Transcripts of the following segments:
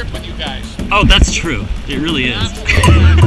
trip with you guys. Oh, that's true. It really is.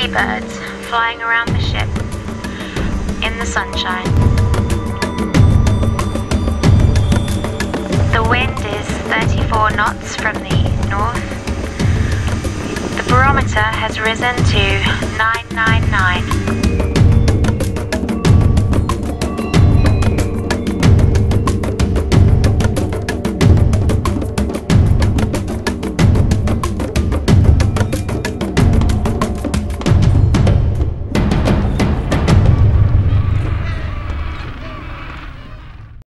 Seabirds flying around the ship in the sunshine. The wind is 34 knots from the north. The barometer has risen to 999.